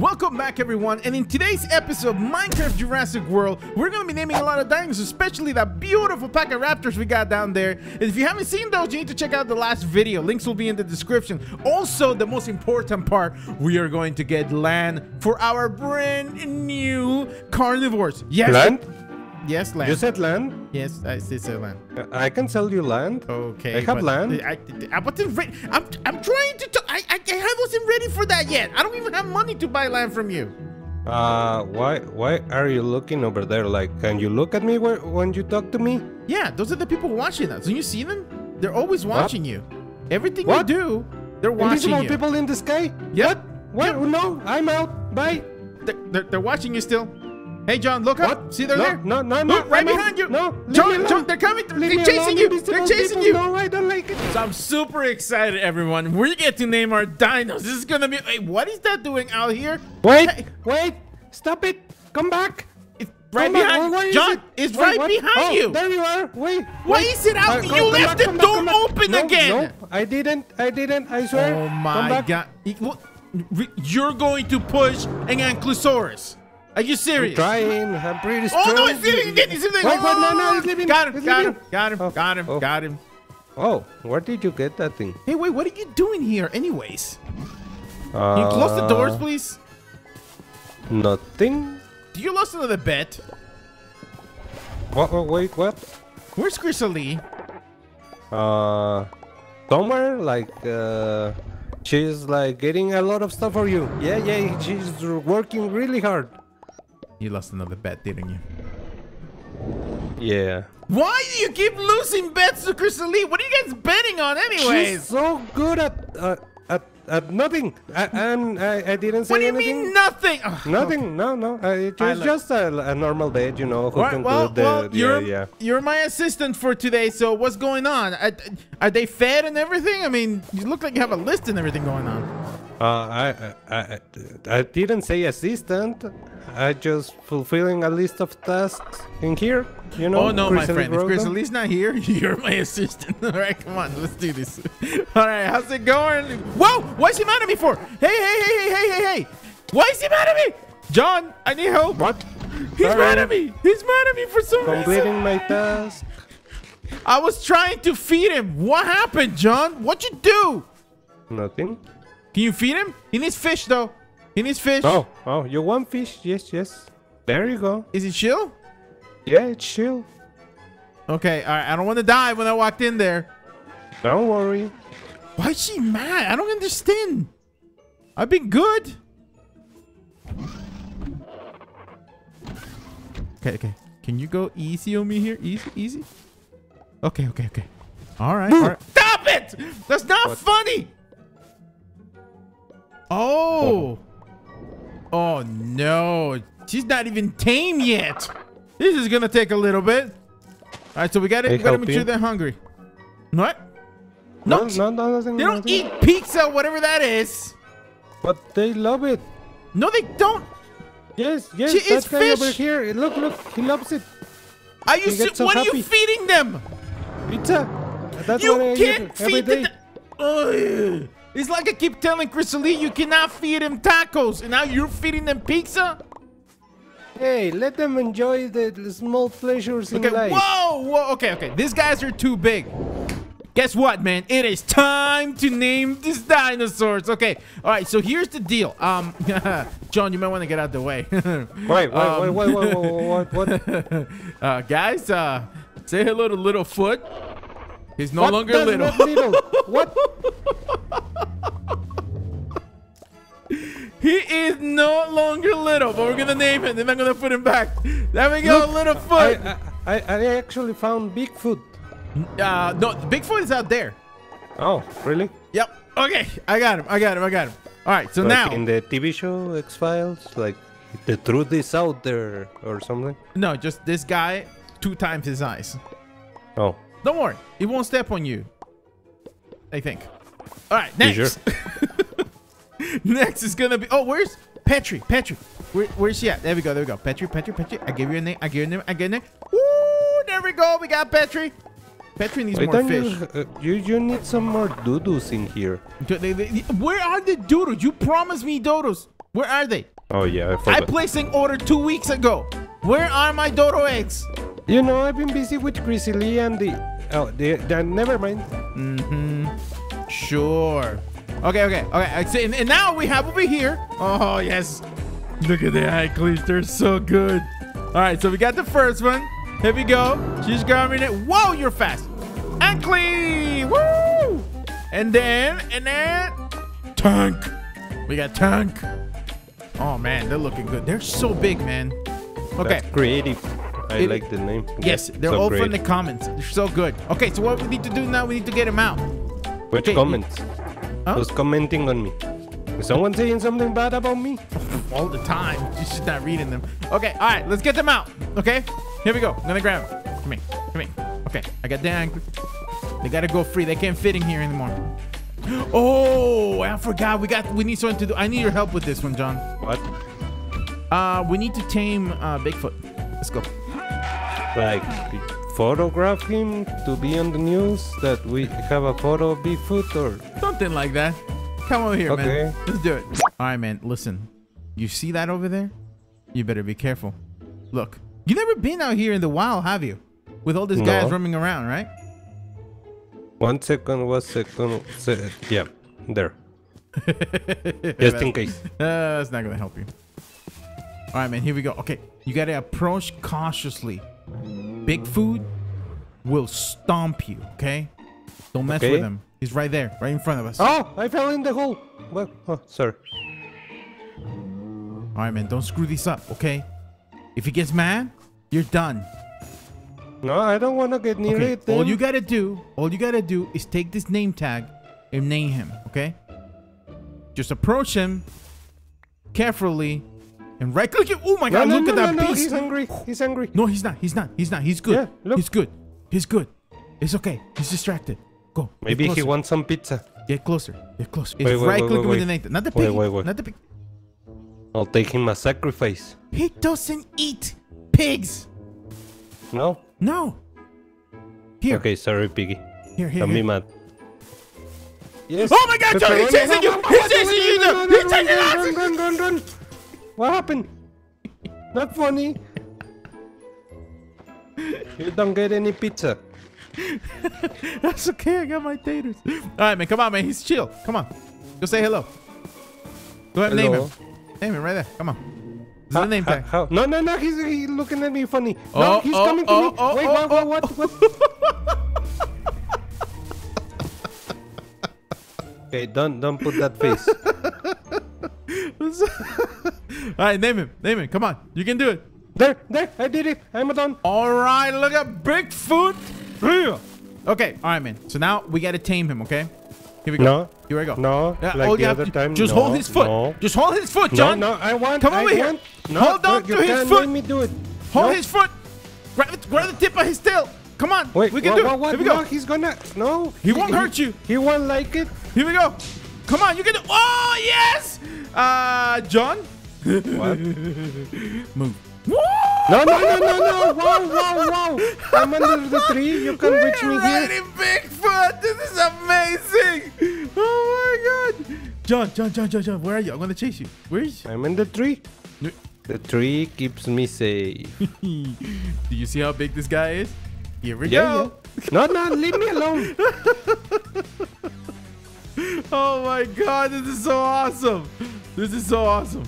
Welcome back everyone. And in today's episode of Minecraft Jurassic World we're gonna be naming a lot of dinosaurs especially that beautiful pack of raptors we got down there. And if you haven't seen those you need to check out the last video. Links will be in the description. Also the most important part we are going to get land for our brand new carnivores. Yes Land? Yes land You said land? yes I say land I can sell you land. Okay. I have land. I, I wasn't ready. I'm, I'm trying to. talk. I, I, I wasn't ready for that yet. I don't even have money to buy land from you. Uh, why why are you looking over there? Like, can you look at me where, when you talk to me? Yeah, those are the people watching us. Don't you see them? They're always watching you. Everything What? you do, they're watching Invisible you. people in the sky? Yep. What? No, I'm out. Bye. They're, they're, they're watching you still. Hey, John, look up. What? See, they're no, there. No, no, no. Look, right I'm behind you. No, leave John. John, they're coming. Leave they're chasing alone, you. invisible They're chasing you. No, I don't like it. So I'm super excited, everyone. We get to name our dinos. This is gonna be. Hey, what is that doing out here? Wait, Hey, wait. Stop it. Come back. it's right Come behind. Where is John, it? it's Wait, right what? behind Oh, you. There you are. Wait. Why wait. is it out? Uh, You come left back, the come back, door come back. open No, again. No, I didn't. I didn't. I swear. Oh Come my back. god. Y- what- re- You're going to push an Ankylosaurus. Are you serious? Trying. I'm pretty strong. Oh no, he's leaving again. He's leaving. Wait, wait, no, no, Oh, he's leaving. Got him, got him, got him, Oh, got him, oh. got him. Oh, where did you get that thing? Hey, wait, what are you doing here anyways? Uh, Can you close the doors, please? Nothing. Do you lost another bet? What? what wait, what? Where's Krisalee? Uh, somewhere like uh, she's like getting a lot of stuff for you. Yeah, yeah, she's working really hard. You lost another bet, didn't you? Yeah. Why do you keep losing bets to Krisalee? What are you guys betting on She's anyways? so good at uh, at at nothing. I, and I, I didn't say anything. What do you anything. mean nothing? Ugh, Nothing. No, no. Uh, it's I just a, a normal day, you know. Who Well, can well, do the well, you're yeah. you're my assistant for today. So what's going on? Are, are they fed and everything? I mean, you look like you have a list and everything going on. Uh, I, I, I, I didn't say assistant. I just fulfilling a list of tasks in here. You know. oh no, my friend! If. Not here, you're my assistant. All right, come on, let's do this. All right, how's it going? Whoa! Why is he mad at me for? Hey, hey, hey, hey, hey, hey, hey! Why is he mad at me? John, I need help. What? He's Sorry. mad at me. He's mad at me for some reason. Completing my task. I was trying to feed him. What happened, John? What'd you do? Nothing. Can you feed him? He needs fish though. He needs fish. Oh, oh, you want fish? Yes, yes. There you go. Is he chill? Yeah, it's chill. Okay, all right. I don't want to die when I walked in there. Don't worry. Why is she mad? I don't understand. I've been good. Okay, okay. Can you go easy on me here? Easy, easy. Okay, okay, okay. All right, all right. Stop it! That's not What? funny. Oh. Oh no. She's not even tame yet. This is gonna take a little bit. All right, so we gotta, Hey, we make sure they're hungry. What? No, No, no, no, nothing. they don't nothing. eat pizza, whatever that is. But they love it. No, they don't. Yes, yes. She that guy over here. Look, look. He loves it. Are you? He se- gets so what are you feeding them? Pizza. That's You what I can't feed day. The. Ugh. It's like I keep telling Krisalee, you cannot feed him tacos, and now you're feeding them pizza. Hey, let them enjoy the, the small pleasures in Okay, life. whoa, whoa. Okay, okay. These guys are too big. Guess what, man? It is time to name these dinosaurs. Okay. All right. So here's the deal. Um, John, you might want to get out of the way. Wait, wait, Um, wait, wait, wait, wait, what, what? uh, guys, uh, say hello to Littlefoot. He's no What? longer little. What? He is no longer little, but we're gonna name him. Then I'm gonna put him back. There we go, Look, Littlefoot. I, I, I I actually found Bigfoot. uh, no, Bigfoot is out there. Oh, really? Yep. Okay, I got him. I got him. I got him. All right. So like now, in the TV show X Files, like the truth is out there or something. no, just this guy, two times his size. Oh, Don't worry, he won't step on you. I think. All right, next. next is gonna be. Oh, where's Petri? Petri, where, where's she at? There we go. There we go. Petri, Petri, Petri. I give you a name. I give you a name. I give you a name. Woo! There we go. We got Petri. Petri needs why more fish. you, uh, you you need some more doodles in here. Do they- they- Where are the dodos? You promised me dodos. Where are they? Oh yeah, I I placed an order two weeks ago. Where are my dodo eggs? you know, I've been busy with Krisalee and the. Oh, the, the, never mind. Mm-hmm. Sure. Okay, okay, okay. See- And, and now we have over here. Oh, yes. Look at the ankles. They're so good. All right, so we got the first one. Here we go. She's grabbing it. Whoa, you're fast. Ankly. Woo! And then, and then, tank. We got tank. Oh, man, they're looking good. They're so big, man. Okay. That's creative. I It- like the name. Yes, they're so all from the comments. They're so good. Okay, so what we need to do now, we need to get them out. Which okay, comments? Huh? Who's commenting on me? Is someone saying something bad about me? all the time. You're just not reading them. Okay, all right, let's get them out. Okay, here we go. I'm gonna grab them. Come here, come here. Okay, I got the ankle. They gotta go free. They can't fit in here anymore. Oh, I forgot. We got. We need something to do. I need your help with this one, John. What? Uh, we need to tame uh, Bigfoot. Let's go. Like photograph him to be on the news that we have a photo of Bigfoot or Something like that. Come over here, man. Okay. Let's do it. All right, man. Listen, you see that over there? You better be careful. Look, you never been out here in the wild, have you? With all these guys No. roaming around, right? one second, one second. Se- yeah, there. Just in case. Uh, that's not gonna help you. All right, man. Here we go. Okay, you gotta approach cautiously. Bigfoot will stomp you. Okay, don't mess Okay. with him. He's right there, right in front of us. Oh, I fell in the hole. Well, oh, sorry. All right, man. Don't screw this up. Okay. If he gets mad, you're done. No, I don't want to get near Okay. it. All you gotta do, all you gotta do is take this name tag and name him. Okay. Just approach him carefully and right click it. Oh my God! no, look no, at that no, no, beast. He's hungry. He's hungry. No, he's not. He's not. He's not. He's good. Yeah, look. He's good. He's good. It's okay. He's distracted. Go. Maybe he wants some pizza. Get closer. Get closer. Wait, It's wait, right wait, clicking wait, with wait. the name. Not the Wait, pig. wait, wait. Not the pig. I'll take him as sacrifice. He doesn't eat pigs. No? No. Here. Okay, sorry, piggy. Here. Here. Don't be mad. Yes. Oh my God, Johnny, he's chasing you! He's chasing you! He's chasing us! Run, run, run, run! What happened? Not funny. You don't get any pizza. That's okay. I got my taters. All right, man. Come on, man. He's chill. Come on. Go say hello. Go ahead and name him. Name him right there. Come on. Is the name How- tag. how- No, no, no. He's, he's looking at me funny. Oh, no, he's oh, coming to oh, me. oh, oh Wait, oh, what, oh. what, what, what? okay, don't, don't put that face. All right, name him. Name him. Come on. You can do it. There, there. I did it. I'm done. All right. Look at Bigfoot. Yeah. Okay. All right, man. So now we got to tame him, okay? Here we go. No. Here we go. No, Yeah, like all the have other time, Just no, hold his foot. no. Just hold his foot, John. no, I want. Come I over here. want- No, Hold on to his foot. make me do it. Hold No. his foot. Grab, it, grab the tip of his tail. Come on. Wait, we can what, do it. what? Here we No, go. he's gonna. No. He won't hurt you. He won't like it. Here we go. Come on, you can do. Oh yes. Uh, John. What? Move. Woo! No, no, no, no, no! Wow, wow, wow! I'm under the tree. You can reach me We're here. riding Bigfoot. This is amazing. Oh my god. John, John, John, John, John. Where are you? I'm gonna chase you. Where is I'm in the tree. The tree keeps me safe. Do you see how big this guy is? Here we Yeah, go. yeah. No, no, leave me alone. Oh my god, this is so awesome. This is so awesome.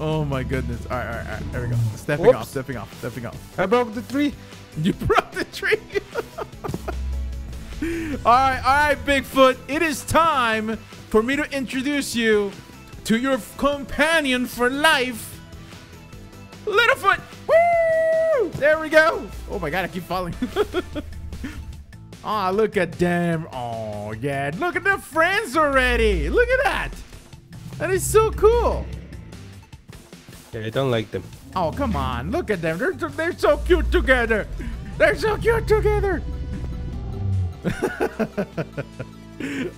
Oh my goodness. All right, all right, all right. There we go. Stepping Whoops. off, stepping off, stepping off. I broke the tree. You broke the tree. all right, all right, Bigfoot. It is time for me to introduce you to your companion for life, Littlefoot. Woo! There we go. Oh my god, I keep falling. Ah, look at them. Oh, yeah. Look at the friends already. Look at that. That is so cool. Yeah, I don't like them. Oh, come on. Look at them. They're, they're so cute together. They're so cute together. all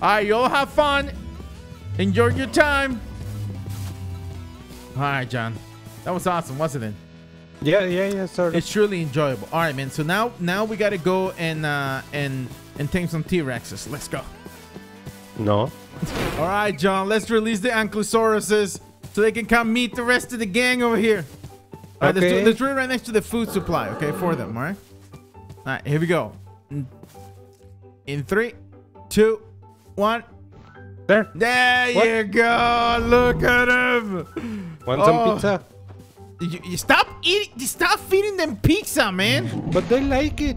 right, you all have fun. Enjoy your time. All right, John. That was awesome, wasn't it? Yeah, yeah, yeah, sort of. It's truly enjoyable. All right, man. So now, now we gotta go and uh, and and tame some T-Rexes. Let's go. No. All right, John. Let's release the Ankylosauruses. So they can come meet the rest of the gang over here. All right, Okay. do it right next to the food supply, okay, for them, all right? All right, here we go. In- three, two, one. There. There What? you go. Look at him. Want Oh. some pizza? You, you stop eating. Stop feeding them pizza, man. But they like it.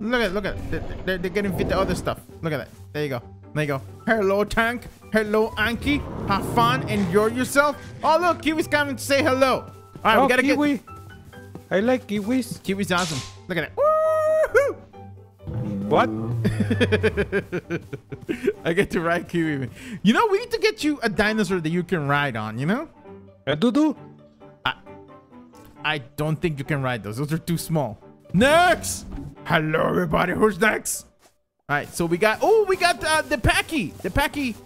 Look at, look at, they're, they're, they're getting fit the other stuff. Look at that. There you go. There you go. Hello, Tank. Hello, Anki. Have fun. And enjoy yourself. Oh, look, Kiwi's coming to say hello. All right, oh, we gotta kiwi. get. I like kiwis. Kiwi's awesome. Look at it. Woohoo! What? I get to ride Kiwi. You know, we need to get you a dinosaur that you can ride on. You know? A doo-doo? I don't think you can ride those. Those are too small. Next! Hello, everybody. Who's next? All right, so we got. Oh, we got uh, the Packy. The Packy.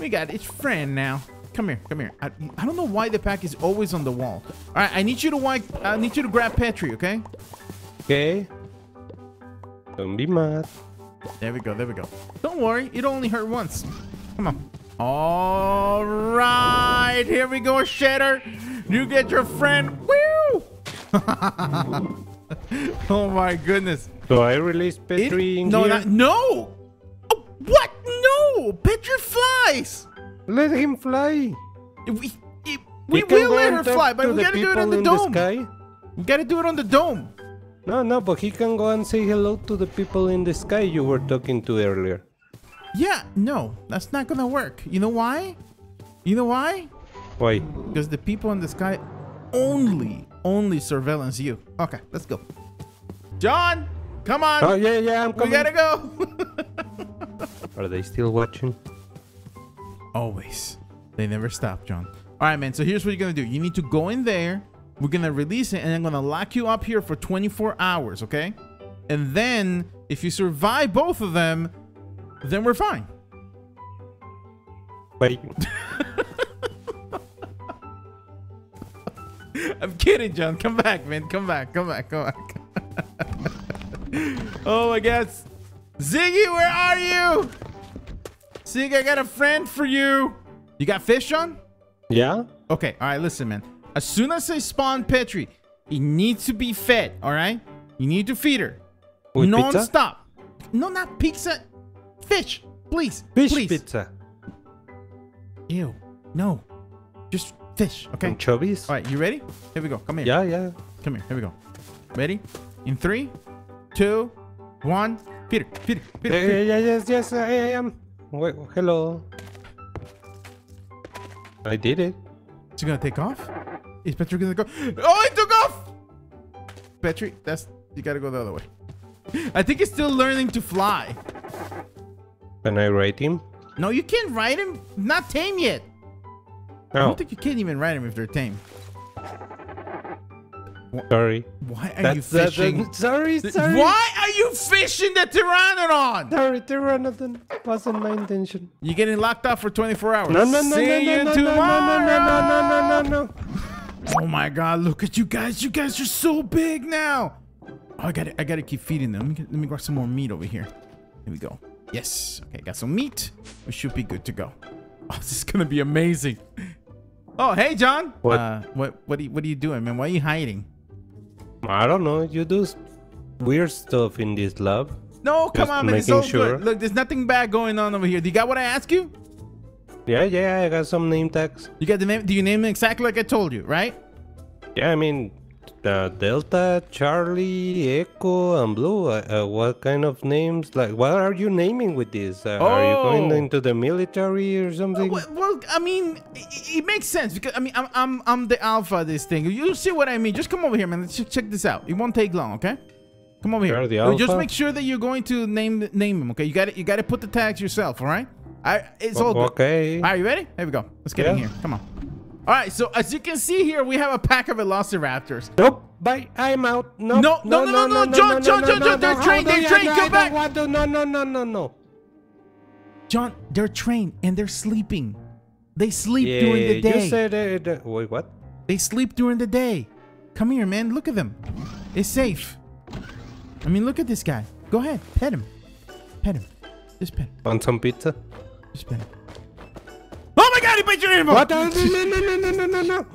We got its friend now. Come here. Come here. I, I don't know why the pack is always on the wall. All right, I need you to wipe. I need you to grab Petri. Okay. Okay. Don't be mad. There we go. There we go. Don't worry. It only hurt once. Come on. All right. Here we go, Shatter. You get your friend. Woo! oh my goodness. So I release It- Petri in no, not- no. Oh, what? No. Petri flies. Let him fly. We, it- we will let her fly, but to we the gotta do it on the dome. sky. We gotta do it on the dome. No, no, but he can go and say hello to the people in the sky you were talking to earlier. Yeah, no, that's not gonna work. You know why? You know why? Why? Because the people in the sky only, only surveillance you. Okay, let's go. John, come on. Oh yeah, yeah, I'm coming. We gotta go. Are they still watching? Always. They never stop, John. All right, man. So here's what you're gonna do. You need to go in there. We're gonna release it, and I'm gonna lock you up here for 24 hours, okay? And then, if you survive both of them, then we're fine. Wait. I'm kidding, John. Come back, man. Come back. Come back. Come back. oh my God, Ziggy, where are you? Ziggy, I got a friend for you. You got fish, John? Yeah? Okay, all right, listen, man. As soon as I spawn Petri, he needs to be fed, all right? You need to feed her. With pizza? Non-stop. No, not pizza. Fish, please. Fish please. pizza. Ew. No. Just fish, okay? Anchovies? All right, you ready? Here we go. Come here. Yeah, yeah. Come here. Here we go. Ready? In three, two, one. Peter, Peter, Peter. Yeah, Peter. yeah, yes, yes, I am. Wait, hello. I did it. Is he gonna take off? Is Petri gonna go? Oh, he took off! Petri, that's you gotta go the other way. I think he's still learning to fly. Can I rate him? No, you can't ride him. Not tame yet. I don't think you can't even ride him if they're tame. sorry. Why are That's you fishing? that- sorry, sorry. Why are you fishing the Pteranodon? Sorry, Pteranodon. Wasn't my intention. You're getting locked up for 24 hours. No, no, no, See no, you no, no, no, no, no, no, no, no, no. Oh my god, look at you guys. You guys are so big now. Oh, I got to I got to keep feeding them. Let me, let me grab some more meat over here. Here we go. Yes. Okay, got some meat. We should be good to go. Oh, this is going to be amazing. Oh, hey John. What? Uh, what what are you, what are you doing, man? Why are you hiding? I don't know. You do weird stuff in this lab. No, come on, man. It's so sure. good. Look, there's nothing bad going on over here. Do you got what I asked you? Yeah, yeah, I got some name tags. You got the name? Do you name it exactly like I told you, right? Yeah, I mean, uh, Delta, Charlie, Echo, and Blue. Uh, uh, what kind of names? Like, what are you naming with this? Uh, Are you going Oh. into the military or something? Well, well, I mean, it, it makes sense because I mean, I'm I'm I'm the alpha of this thing. You see what I mean? Just come over here, man. Let's check this out. It won't take long, okay? Come over here. You're the Uh, Just make sure that you're going to name name them, okay? You got to You got to put the tags yourself, all right? I it's all good. okay. All right, you ready? Here we go. Let's get in here. Come on. All right. So as you can see here, we have a pack of velociraptors. Nope. Bye. I'm out. No. No, no, no, no, no, John, John, John, John, they're trained, they're trained, come back. No, no, no, no, no. John, they're trained and they're sleeping. They sleep Yeah, during the day. you said uh, the- wait, what? They sleep during the day. Come here, man. Look at them. It's safe. I mean, look at this guy. Go ahead. Pet him. Pet him. Just pet him. Want some pizza? Just pet him. My god, put your info. What? No, no, no, no, no, no, no, no.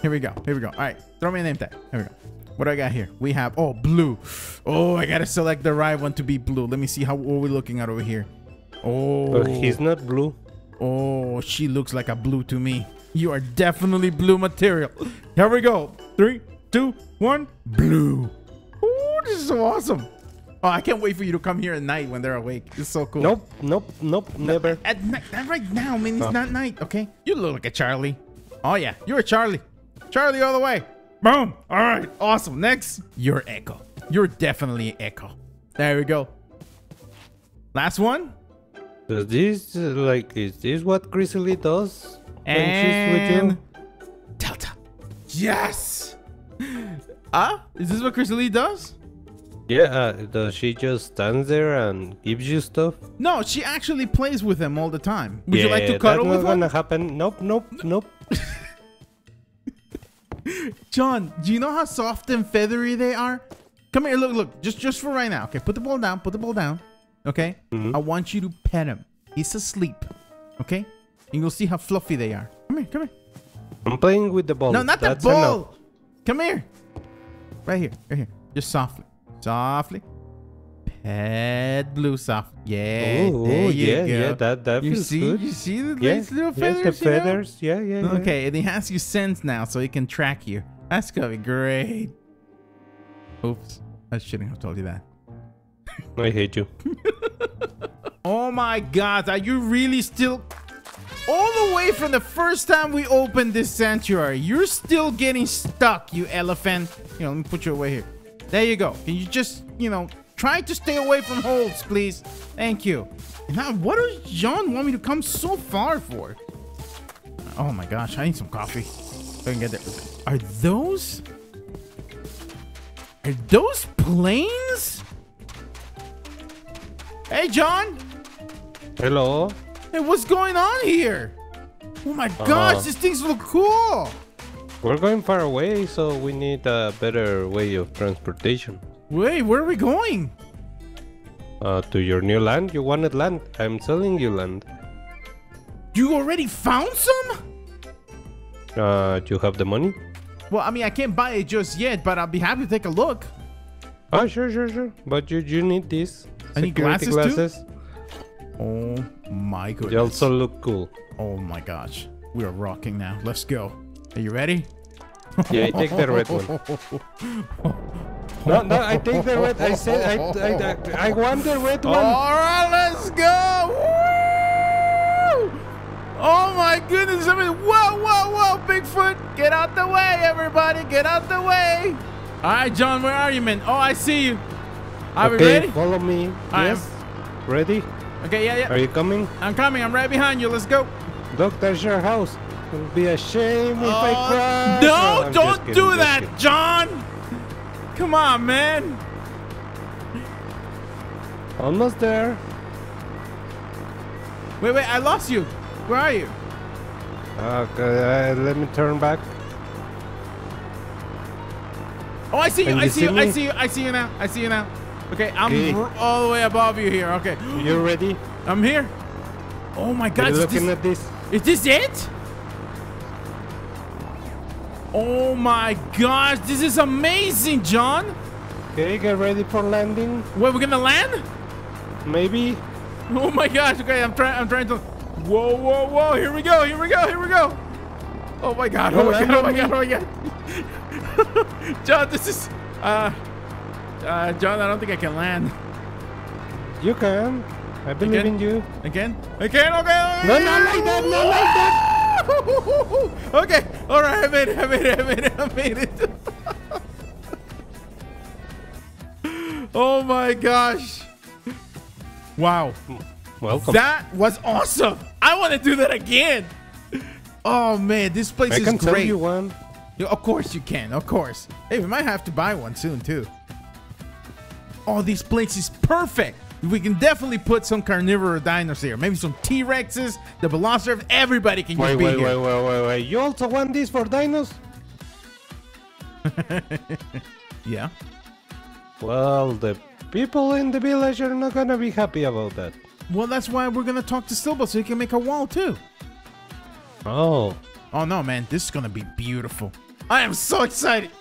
Here we go. Here we go. All right. Throw me a name tag. Here we go. What do I got here? We have, oh, blue. Oh, I got to select the right one to be blue. Let me see how what we're looking at over here. Oh, But he's not blue. oh, she looks like a blue to me. You are definitely blue material. Here we go. Three, two, one, blue. Oh, this is so awesome. Oh, I can't wait for you to come here at night when they're awake. It's so cool. Nope, nope, nope, never. At night, not right now, man. It's not night, okay? You look like a Charlie. Oh yeah, you're a Charlie. Charlie all the way. Boom. All right, awesome. Next, you're Echo. You're definitely Echo. There we go. Last one. Does this, like, is this what Grizzly does? And she's with you? Delta. Yes. Ah, is this what Krisalee does? Yeah, uh, does she just stand there and gives you stuff? No, she actually plays with them all the time. Would you like to Yeah, cuddle that's with not gonna happen. Nope, nope, nope. John, do you know how soft and feathery they are? Come here, look, look. Just just for right now. Okay, put the ball down. Put the ball down. Okay? Mhm. I want you to pet him. He's asleep. Okay? And you'll see how fluffy they are. Come here, come here. I'm playing with the ball. No, not the That's enough. ball. Come here. Right here, right here. Just softly. Softly. Pet blue soft. Yeah. Ooh, there you yeah, go. yeah, that that you feels see, good. you see the Yeah, nice little yes, feathers. the you know? feathers. Yeah, yeah, yeah. Okay, and he has your sense now, so he can track you. That's gonna be great. Oops, I shouldn't have told you that. I hate you. Oh my God, are you really still all the way from the first time we opened this sanctuary? You're still getting stuck, you elephant. You know, let me put you away here. There you go. Can you just, you know, try to stay away from holes, please? Thank you. Now, what does John want me to come so far for? Oh my gosh, I need some coffee. I can get there. Are those? Are those planes? Hey, John. Hello. Hey, what's going on here? Oh my gosh, Uh, these things look cool. We're going far away, so we need a better way of transportation. Wait, where are we going? Uh, to your new land? You wanted land. I'm selling you land. You already found some? Uh, do you have the money? Well, I mean, I can't buy it just yet, but I'll be happy to take a look. Oh, sure, sure, sure. But you, you need this. I need Security glasses too? Oh my goodness. They also look cool. Oh my gosh. We are rocking now. Let's go. Are you ready? Yeah, I take the red one. No, no, I take the red. I said I, I, I, I want the red one. All right, let's go. Woo! Oh my goodness. I mean, whoa, whoa, whoa, Bigfoot. Get out the way, everybody. Get out the way. All right, John, where are you, man? Oh, I see you. Are we ready? follow me. I am. yes. Ready? Okay, yeah, yeah. Are you coming? I'm coming. I'm right behind you. Let's go. Doctor's your house. It'll be a shame if I Oh, cry. no, I'm don't kidding, do that, kidding. John. Come on, man. Almost there. Wait, wait, I lost you. Where are you? Okay, uh, let me turn back. Oh, I see you. I see see you. I see you. I see you now. I see you now. Okay, I'm Okay. all the way above you here. Okay, You ready? I'm here. Oh my Are God! you Is looking this, at this? is this it? Oh my gosh! This is amazing, John. Okay, get ready for landing. Where we're gonna land? Maybe. Oh my gosh! Okay, I'm trying. I'm trying to. Whoa, whoa, whoa! Here we go! Here we go! Here we go! Oh my god! Oh my god! Oh my god! Oh my god! John, this is. Uh, uh, John, I don't think I can land You can. I believe can? in you. again. Again? Okay. No, not like that. Not like that. okay. All right. I made it. I made it. I made it. I made it. oh my gosh! Wow. Welcome. That was awesome. I want to do that again. Oh man, this place I is can tell you one. Of course you can. Of course. Hey, we might have to buy one soon too. Oh, this place is perfect. We can definitely put some carnivore dinos here. Maybe some T-Rexes, the Velociraptor. Everybody can Wait, just be wait, here. wait, wait, wait, wait. You also want this for dinos? Yeah. Well, the people in the village are not gonna be happy about that. Well, that's why we're gonna talk to Silbo so he can make a wall too. Oh. Oh no, man, this is gonna be beautiful. I am so excited.